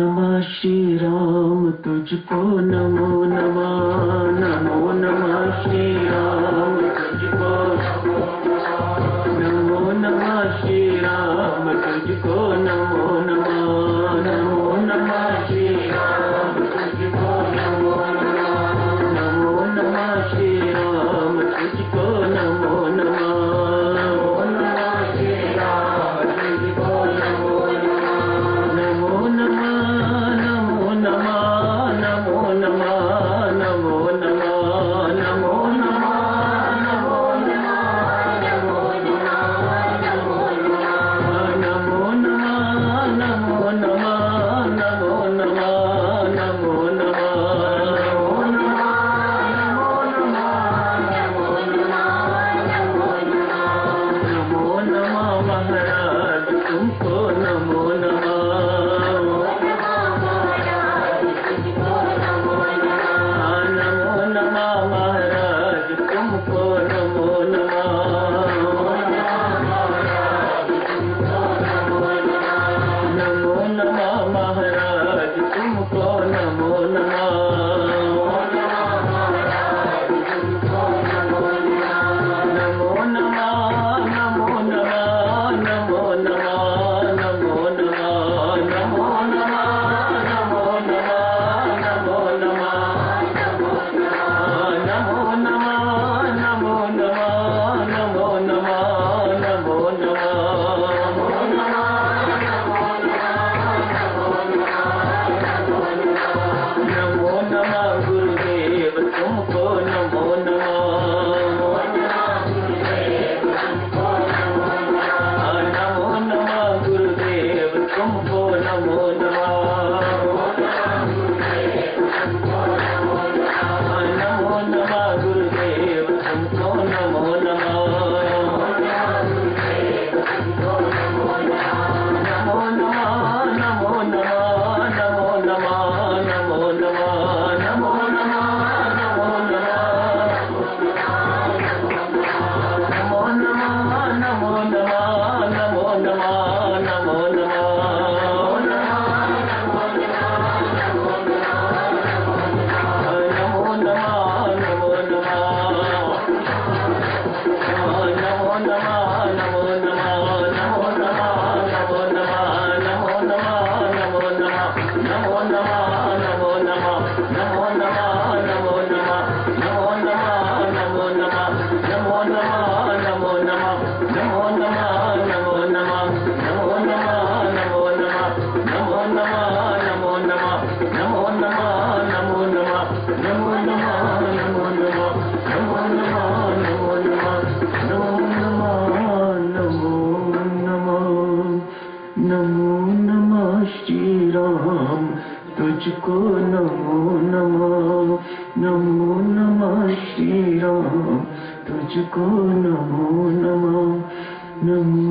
नमः श्री राम, तुझको नमो नमः नमो नमः श्री राम, तुझको नमो नमः श्री राम, तुझको नमः Father. तुझको नमो नमो नमो नमः श्री राम तुझको नमो नमो नमो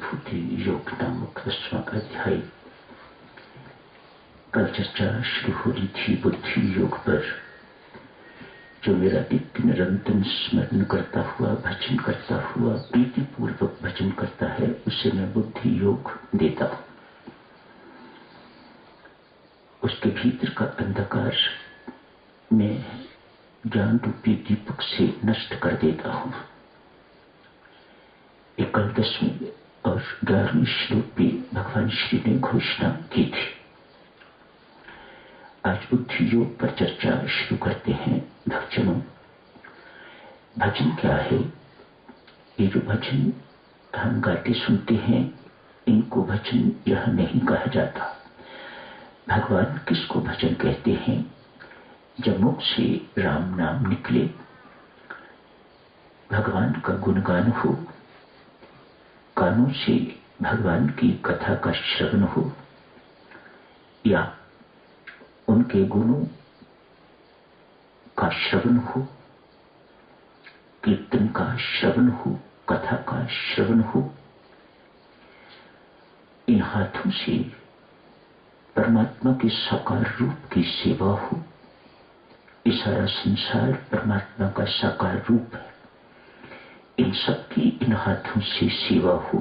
विभूति योग नामक दसवां अध्याय कल चर्चा शुरू हो रही थी बुद्धि योग पर जो मेरा नित्य निरंतर स्मरण करता हुआ भजन करता हुआ प्रीति पूर्वक भजन करता है उसे मैं बुद्धि योग देता हूँ उसके भीतर का अंधकार मैं ज्ञान रूपी दीपक से नष्ट कर देता हूँ एकल दसवीं और ग्यारहवीं श्लोक भी भगवान श्री ने घोषणा की थी आज बुद्धि योग पर चर्चा शुरू करते हैं भक्तजनों भजन क्या है ये जो भजन हम गाते सुनते हैं इनको भजन यह नहीं कहा जाता भगवान किसको भजन कहते हैं जब मुख से राम नाम निकले भगवान का गुणगान हो कानों से भगवान की कथा का श्रवण हो या उनके गुणों का श्रवण हो, कीर्तन का श्रवण हो, कथा का श्रवण हो, इन हाथों से परमात्मा के साकार रूप की सेवा हो ये सारा संसार परमात्मा का साकार रूप है। इन सबकी इन हाथों से सेवा हो।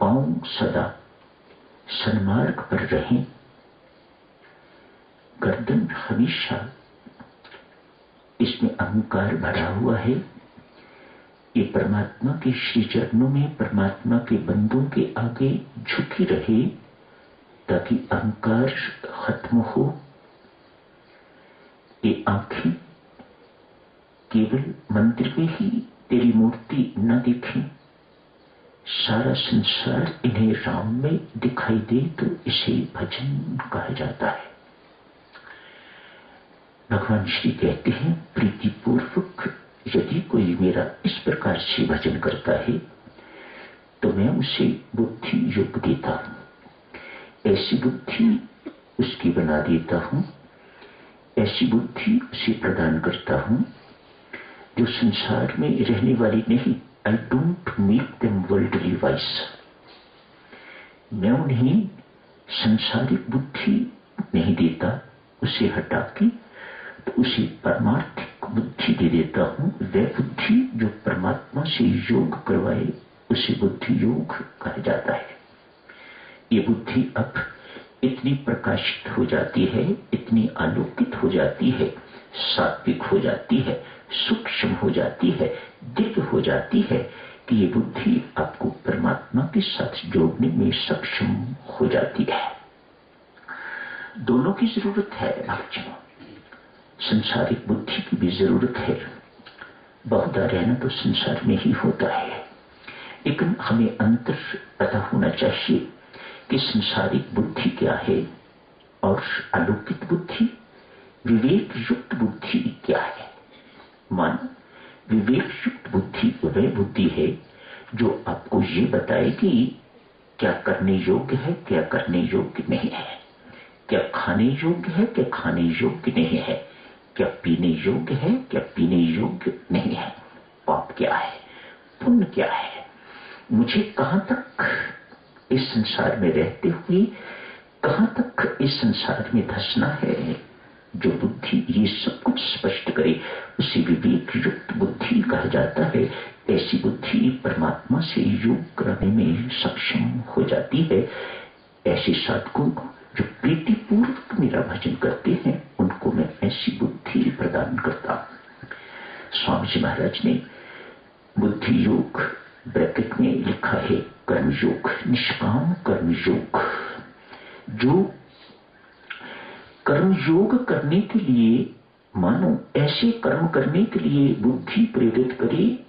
पाँव सदा सन्मार्ग पर रहें। गर्दन हमेशा इसमें अहंकार भरा हुआ है। ये परमात्मा के श्री चरणों में, परमात्मा के बंदों के आगे झुकी रहे ताकि अहंकार खत्म हो। ये आँखें केवल मंदिर में ही तेरी मूर्ति न दिखे। सारा संसार इन्हें राम में दिखाई दे तो इसे भजन कहा जाता है। भगवान श्री कहते हैं, प्रीतिपूर्वक यदि कोई मेरा इस प्रकार से भजन करता है तो मैं उसे बुद्धि योग देता हूँ। ऐसी बुद्धि उसकी बना देता हूँ, ऐसी बुद्धि उसे प्रदान करता हूँ जो संसार में रहने वाली नहीं I don't make them worldly wise मैं उन्हें संसारिक बुद्धि नहीं देता, उसे हटा के तो उसे परमार्थिक बुद्धि दे देता हूँ। वह बुद्धि जो परमात्मा से योग करवाए, उसे बुद्धि योग कहा जाता है। ये बुद्धि अब इतनी प्रकाशित हो जाती है, इतनी आलोकित हो जाती है, सात्विक हो जाती है। सूक्ष्म हो जाती है, दिव्य हो जाती है कि ये बुद्धि आपको परमात्मा के साथ जोड़ने में सक्षम हो जाती है। दोनों की ज़रूरत है भक्तों संसारिक बुद्धि की भी ज़रूरत है। बहुधा रहना तो संसार में ही होता है। लेकिन हमें अंतर पता होना चाहिए कि संसारिक बुद्धि क्या है और अलौकिक बुद्धि विवेक युक्त बुद्धि क्या है। मन। विवेक युक्त बुद्धि वह बुद्धि है, जो आपको ये बताएगी क्या करने योग्य है, क्या करने योग्य नहीं है। क्या खाने योग्य है, क्या खाने योग्य नहीं है। क्या पीने योग्य है, क्या पीने योग्य नहीं है। पाप क्या है? पुण्य क्या है? मुझे कहाँ तक इस संसार में रहते हुए, कहाँ तक इस संसार में धसना है? जो बुद्धि ये सब कुछ स्पष्ट करे, उसे विवेक युक्त बुद्धि कहा जाता है। ऐसी बुद्धि परमात्मा से योग करने में सक्षम हो जाती है। ऐसे साधकों को जो प्रीतिपूर्वक मेरा भजन करते हैं, उनको मैं ऐसी बुद्धि प्रदान करता स्वामी जी महाराज ने बुद्धि योग ब्रैकेट में लिखा है, कर्मयोग, निष्काम कर्मयोग, जो कर्म योग करने के लिए, मानो ऐसे कर्म करने के लिए बुद्धि प्रेरित करे,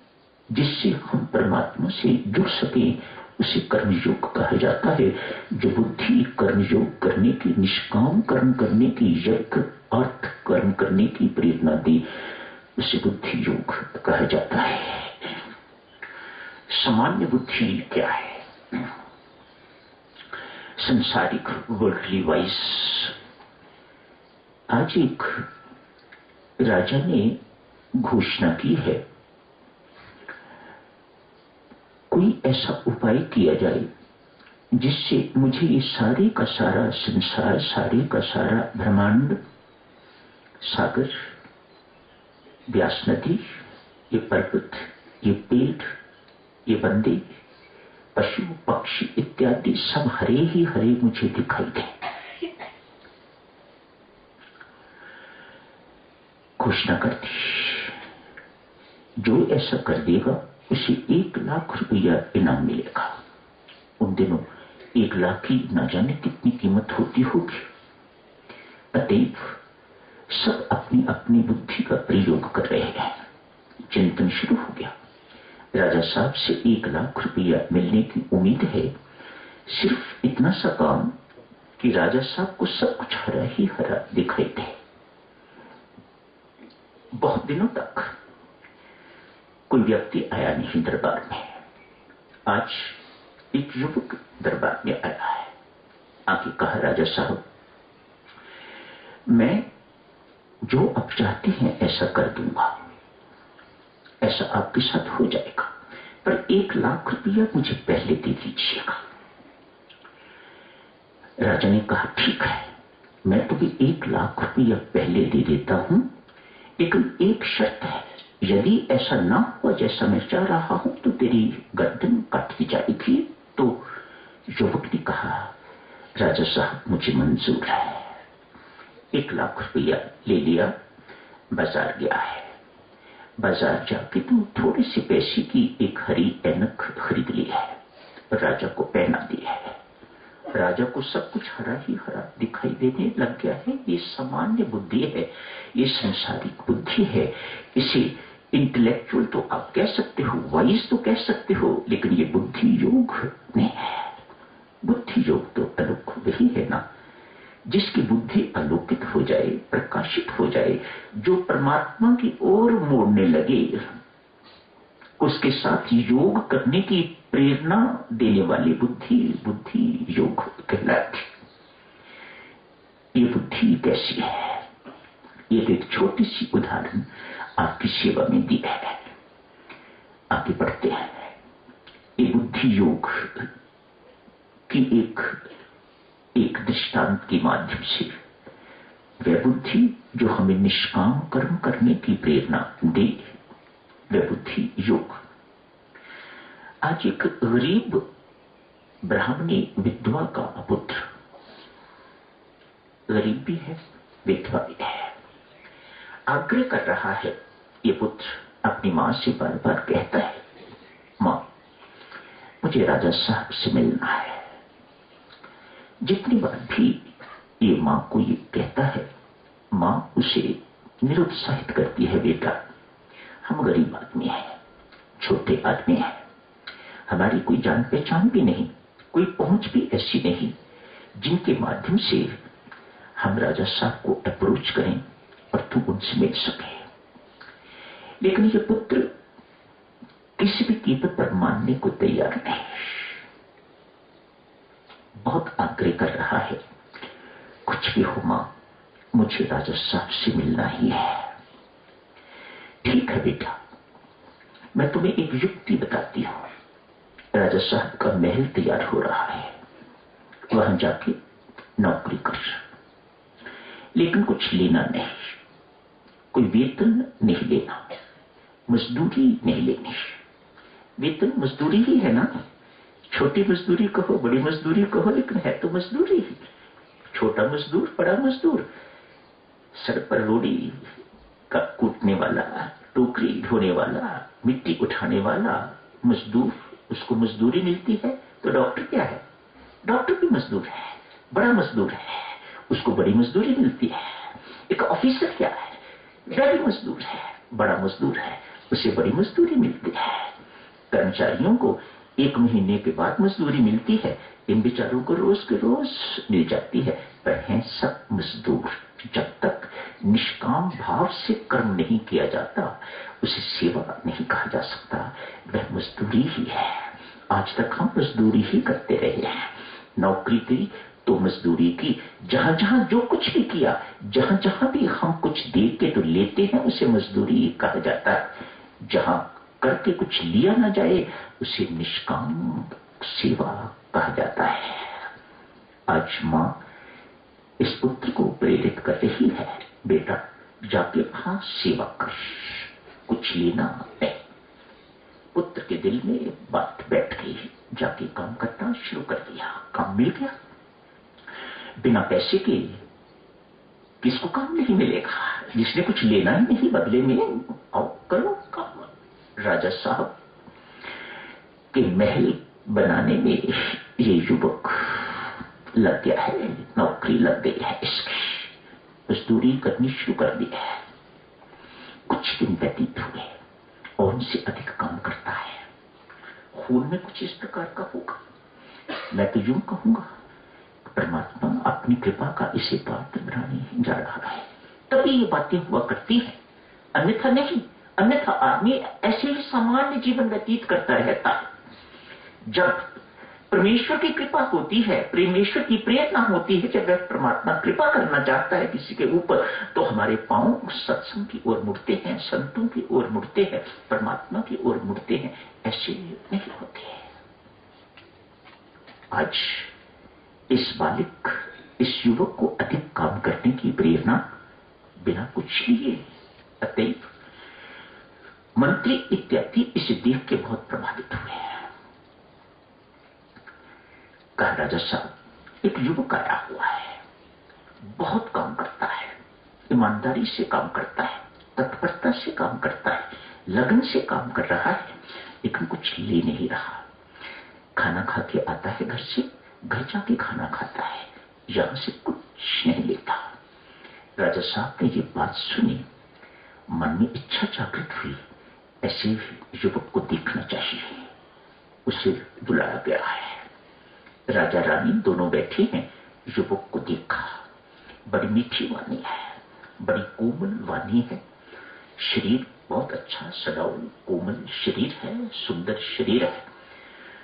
जिससे हम परमात्मा से जुड़ सके, उसे कर्मयोग कहा जाता है। जो बुद्धि कर्मयोग करने की, निष्काम कर्म करने की, यज्ञ अर्थ कर्म करने की प्रेरणा दी, उसे बुद्धि योग कहा जाता है। सामान्य बुद्धि क्या है? संसारिक वर्ल्डली वाइज आज एक राजा ने घोषणा की है। कोई ऐसा उपाय किया जाए जिससे मुझे ये सारे का सारा संसार, सारे का सारा ब्रह्मांड, सागर, व्यास नदी, ये पर्वत, ये पेड़, ये बंदे, पशु, पक्षी इत्यादि सब हरे ही हरे मुझे दिखाई दे। घोषणा कर दी जो ऐसा कर देगा, उसे एक लाख रुपया इनाम मिलेगा। उन दिनों एक लाख की न जाने कितनी कीमत होती होगी। अतएव सब अपनी अपनी बुद्धि का प्रयोग कर रहे हैं। चिंतन शुरू हो गया। राजा साहब से एक लाख रुपया मिलने की उम्मीद है। सिर्फ़ इतना सा काम कि राजा साहब को सब कुछ हरा ही हरा दिखाई दे। बहुत दिनों तक कोई व्यक्ति आया नहीं दरबार में। आज एक युवक दरबार में आया है। आके कहा, राजा साहब, मैं जो आप चाहते हैं ऐसा कर दूँगा। ऐसा आपके साथ हो जाएगा। पर एक लाख रुपया मुझे पहले दे दीजिएगा। राजा ने कहा, ठीक है, मैं तुम्हें एक लाख रुपया पहले दे देता हूँ। लेकिन एक शर्त है। यदि ऐसा ना हुआ जैसा मैं चाह रहा हूँ तो तेरी गर्दन काट दी जाएगी। तो युवक ने कहा, राजा साहब, मुझे मंजूर है। एक लाख रुपया ले लिया। बाज़ार गया है। बाज़ार जाके तुम थोड़े से पैसे की एक हरी ऐनक खरीद ली है। राजा को पहना दी है। राजा को सब कुछ हरा ही हरा दिखाई देने लग गया है। ये सामान्य बुद्धि है, ये संसारिक बुद्धि है। इसे इंटेलेक्चुअल तो आप कह सकते हो वाइज तो कह सकते हो, लेकिन ये बुद्धि योग नहीं है। बुद्धि योग तो अलुक वही है ना। जिसकी बुद्धि अलौकित हो जाए, प्रकाशित हो जाए, जो परमात्मा की ओर मोड़ने लगे, उसके साथ योग करने की प्रेरणा देने वाली बुद्धि बुद्धि योग कहलाती। ये बुद्धि कैसी है? ये एक छोटी सी उदाहरण आपकी सेवा में दी है। आगे बढ़ते हैं। ये बुद्धि योग की एक एक दृष्टांत के माध्यम से। वह बुद्धि जो हमें निष्काम कर्म करने की प्रेरणा दे, वह बुद्धि योग आज एक गरीब ब्राह्मणी विधवा का पुत्र। गरीब भी है, विधवा भी है। आग्रह कर रहा है, ये पुत्र अपनी माँ से बार बार कहता है, माँ, मुझे राजा साहब से मिलना है। जितनी बार भी ये माँ को ये कहता है, माँ उसे निरुत्साहित करती है, बेटा, हम गरीब आदमी हैं, छोटे आदमी हैं। हमारी कोई जान पहचान भी नहीं, कोई पहुँच भी ऐसी नहीं, जिनके माध्यम से हम राजा साहब को अप्रोच करें और तू उनसे मिल सके। लेकिन ये पुत्र किसी भी कीमत पर मानने को तैयार नहीं। बहुत आग्रह कर रहा है, कुछ भी हो माँ, मुझे राजा साहब से मिलना ही है। ठीक है बेटा, मैं तुम्हें एक युक्ति बताती हूँ। राजा साहब का महल तैयार हो रहा है। वहाँ जाके नौकरी कर। लेकिन कुछ लेना नहीं। कोई वेतन नहीं लेना। मजदूरी नहीं लेनी। वेतन मजदूरी ही है ना? छोटी मजदूरी कहो, बड़ी मजदूरी कहो, लेकिन है तो मजदूरी ही। छोटा मजदूर, बड़ा मजदूर। सर पर रोड़ी का कूटने वाला, टोकरी ढोने वाला, मिट्टी उठाने वाला, मजदूर। उसको मजदूरी मिलती है तो डॉक्टर क्या है? डॉक्टर भी मजदूर है, बड़ा मजदूर है, उसको बड़ी मजदूरी मिलती है। एक ऑफिसर क्या है? भी मजदूर है, बड़ा मजदूर है, उसे बड़ी मजदूरी मिलती है। कर्मचारियों को एक महीने के बाद मजदूरी मिलती है, इन बेचारों को रोज के रोज मिल जाती है, पर हैं सब मजदूर। जब तक निष्काम भाव से कर्म नहीं किया जाता उसे सेवा नहीं कहा जा सकता। वह मजदूरी ही है। आज तक हम मजदूरी ही करते रहे हैं। नौकरी की तो मजदूरी की। जहाँ जहाँ जो कुछ भी किया जहाँ जहाँ भी हम कुछ दे के तो लेते हैं, उसे मजदूरी कहा जाता है। जहाँ करके कुछ लिया ना जाए, उसे निष्काम सेवा कहा जाता है। आज माँ इस पुत्र को प्रेरित कर रही है। बेटा, जाके वहाँ सेवा कर। कुछ लेना नहीं पुत्र के दिल में बात बैठ गई जाके काम करना शुरू कर दिया। काम मिल गया। बिना पैसे के किसको काम नहीं मिलेगा? जिसने कुछ लेना ही नहीं बदले में, आओ करो काम। राजा साहब के महल बनाने में ये युवक लग गया है, नौकरी लग गई है इसकी। मजदूरी करनी शुरू कर दी है। कुछ दिन व्यतीत हुए और उनसे अधिक काम करता है। खून में कुछ इस प्रकार का होगा। मैं तो यूँ कहूँगा, परमात्मा अपनी कृपा का इसे पात्र बनाने जा रहा है। तभी ये बातें हुआ करती है। अन्यथा नहीं, अन्यथा आदमी ऐसे ही सामान्य जीवन व्यतीत करता रहता है। जब परमेश्वर की कृपा होती है, परमेश्वर की प्रेरणा होती है, जब वह परमात्मा कृपा करना चाहता है किसी के ऊपर तो हमारे पाँव सत्संग की ओर मुड़ते हैं, संतों की ओर मुड़ते हैं, परमात्मा की ओर मुड़ते हैं, ऐसे नहीं होते हैं। आज इस बालिक, इस युवक को अधिक काम करने की प्रेरणा बिना कुछ लिए, अतएव मंत्री इत्यादि इसे देख के बहुत प्रभावित हुए हैं। कहा राजा साहब, एक युवक आया हुआ है। बहुत काम करता है। ईमानदारी से काम करता है, तत्परता से काम करता है, लगन से काम कर रहा है, लेकिन कुछ ले नहीं रहा। खाना खा के आता है घर से, घर जाके खाना खाता है। यहाँ से कुछ नहीं लेता। राजा साहब ने ये बात सुनी। मन में इच्छा जागृत हुई। ऐसे युवक को देखना चाहिए। उसे बुलाया गया है। राजा रानी दोनों बैठे हैं। युवक को देखा। बड़ी मीठी वाणी है, बड़ी कोमल वाणी है। शरीर बहुत अच्छा सडाउल कोमल शरीर है, सुंदर शरीर है।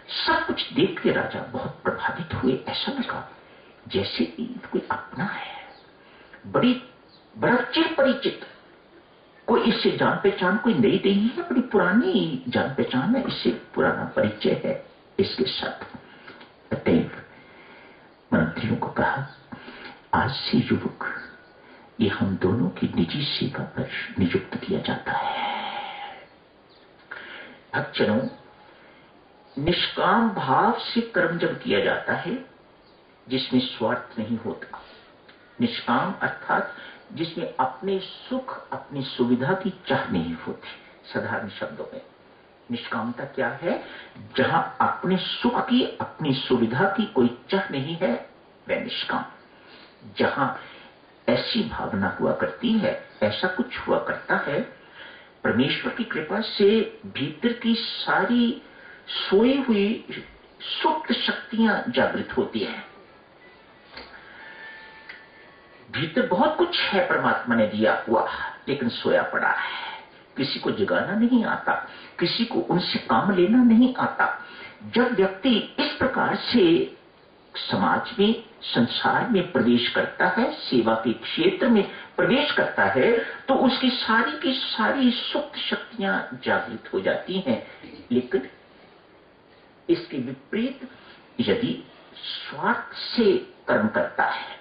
सब कुछ देख के राजा बहुत प्रभावित हुए, ऐसा लगा जैसे कोई अपना है। बड़ी बड़ा चिर परिचित। कोई इससे जान पहचान कोई नई नहीं है, बड़ी पुरानी जान पहचान है, इससे पुराना परिचय है, इसके साथ अतएव मंत्रियों को कहा आज से युवक, ये हम दोनों की निजी सेवा पर नियुक्त किया जाता है। भक्तजनों, निष्काम भाव से कर्म जब किया जाता है, जिसमें स्वार्थ नहीं होता, निष्काम अर्थात जिसमें अपने सुख, अपनी सुविधा की चाह नहीं होती, साधारण शब्दों में, निष्कामता क्या है? जहाँ अपने सुख की, अपनी सुविधा की कोई चाह नहीं है, वह निष्काम। जहाँ ऐसी भावना हुआ करती है, ऐसा कुछ हुआ करता है, परमेश्वर की कृपा से भीतर की सारी सोई हुई सुप्त शक्तियाँ जागृत होती है। भीतर बहुत कुछ है, परमात्मा ने दिया हुआ, लेकिन सोया पड़ा है। किसी को जगाना नहीं आता, किसी को उनसे काम लेना नहीं आता। जब व्यक्ति इस प्रकार से समाज में संसार में प्रवेश करता है, सेवा के क्षेत्र में प्रवेश करता है तो उसकी सारी की सारी सुप्त शक्तियाँ जागृत हो जाती हैं। लेकिन इसके विपरीत यदि स्वार्थ से कर्म करता है,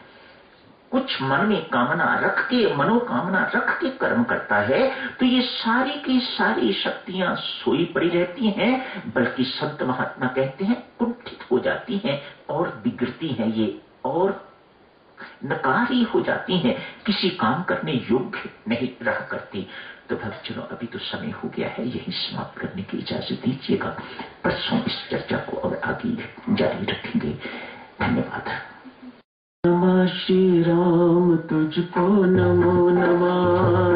कुछ मन में कामना रख के, मनोकामना रख के कर्म करता है तो ये सारी की सारी शक्तियाँ सोई पड़ी रहती हैं, बल्कि संत महात्मा कहते हैं, कुंठित हो जाती हैं और बिगड़ती हैं ये और नकारी हो जाती हैं। किसी काम करने योग्य नहीं रह करती। तो चलो, अभी तो समय हो गया है, यही समाप्त करने की इजाज़त दीजिएगा। परसों इस चर्चा को और आगे जारी रखेंगे। धन्यवाद। नमः श्री राम, तुझको नमः नमो।